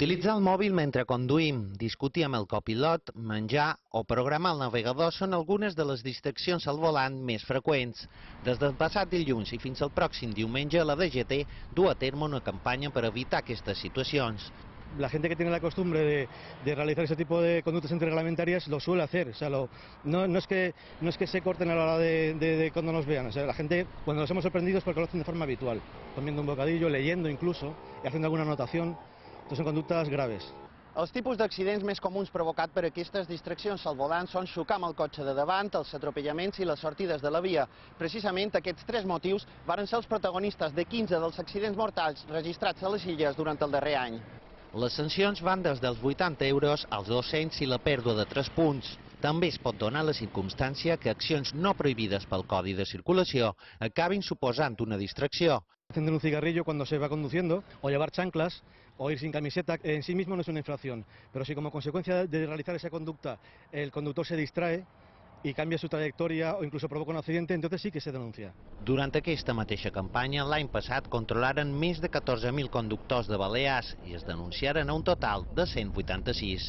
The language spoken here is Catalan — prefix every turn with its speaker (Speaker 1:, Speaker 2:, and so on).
Speaker 1: Utilitzar el mòbil mentre conduïm, discutir amb el copilot, menjar o programar el navegador són algunes de les distraccions al volant més freqüents. Des del passat dilluns i fins al pròxim diumenge, la DGT du a terme una campanya per evitar aquestes situacions.
Speaker 2: la gente que tiene la costumbre de, de, realizar ese tipo de conductas antirreglamentarias lo suele hacer. O sea, lo, no, no, es que, no es que se corten a la hora de, de, de, cuando nos vean. O sea, la gente, cuando nos hemos sorprendido es porque lo hacen de forma habitual, comiendo un bocadillo, leyendo incluso, y haciendo alguna anotación. Entonces son conductes graves.
Speaker 1: Els tipus d'accidents més comuns provocats per aquestes distraccions al volant són xocar amb el cotxe de davant, els atropellaments i les sortides de la via. Precisament aquests tres motius varen ser els protagonistes de 15 dels accidents mortals registrats a les illes durant el darrer any. Les sancions van des dels 80 euros als 200 i la pèrdua de 3 punts. També es pot donar la circumstància que accions no prohibides pel Codi de Circulació acabin suposant una distracció.
Speaker 2: Encender un cigarrillo cuando se va conduciendo o llevar chanclas o ir sin camiseta en sí mismo no es una infracción, pero si como consecuencia de realizar esa conducta el conductor se distrae i canvia su trajectòria o inclús provoca un accidente, entonces sí que se denuncia.
Speaker 1: Durant aquesta mateixa campanya, l'any passat controlaren més de 14.000 conductors de Balears i es denunciaren a un total de 186.